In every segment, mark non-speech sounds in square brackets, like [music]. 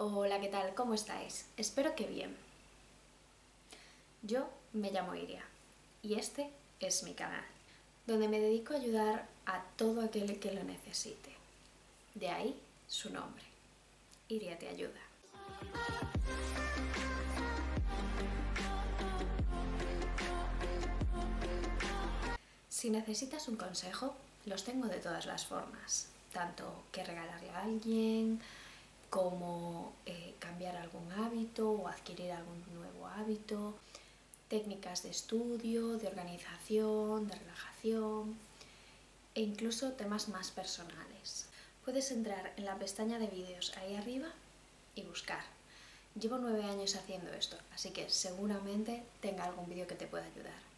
Hola, ¿qué tal? ¿Cómo estáis? Espero que bien. Yo me llamo Iria y este es mi canal, donde me dedico a ayudar a todo aquel que lo necesite. De ahí su nombre. Iria te ayuda. Si necesitas un consejo, los tengo de todas las formas, tanto que regalarle a alguien, como eh, cambiar algún hábito o adquirir algún nuevo hábito, técnicas de estudio, de organización, de relajación e incluso temas más personales. Puedes entrar en la pestaña de vídeos ahí arriba y buscar. Llevo nueve años haciendo esto, así que seguramente tenga algún vídeo que te pueda ayudar.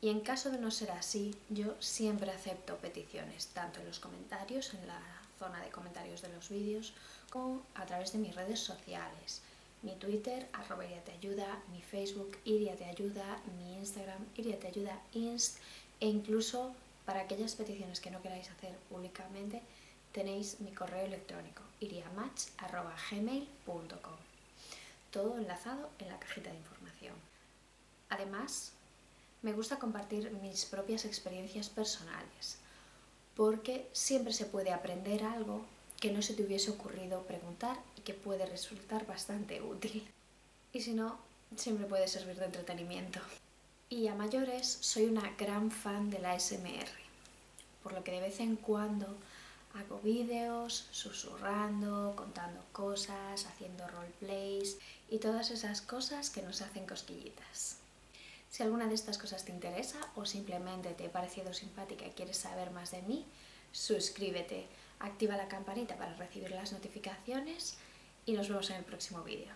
Y en caso de no ser así, yo siempre acepto peticiones, tanto en los comentarios, en la zona de comentarios de los vídeos, como a través de mis redes sociales. Mi Twitter, arroba ayuda, mi Facebook, Iria te ayuda, mi Instagram, Iria te ayuda, Inst, e incluso para aquellas peticiones que no queráis hacer públicamente, tenéis mi correo electrónico, iriamatch.gmail.com. Todo enlazado en la cajita de información. Además, me gusta compartir mis propias experiencias personales, porque siempre se puede aprender algo que no se te hubiese ocurrido preguntar y que puede resultar bastante [laughs] útil. Y si no, siempre puede servir de entretenimiento. Y a mayores, soy una gran fan de la SMR, por lo que de vez en cuando hago vídeos susurrando, contando cosas, haciendo roleplays y todas esas cosas que nos hacen cosquillitas. Si alguna de estas cosas te interesa o simplemente te he parecido simpática y quieres saber más de mí, suscríbete, activa la campanita para recibir las notificaciones y nos vemos en el próximo vídeo.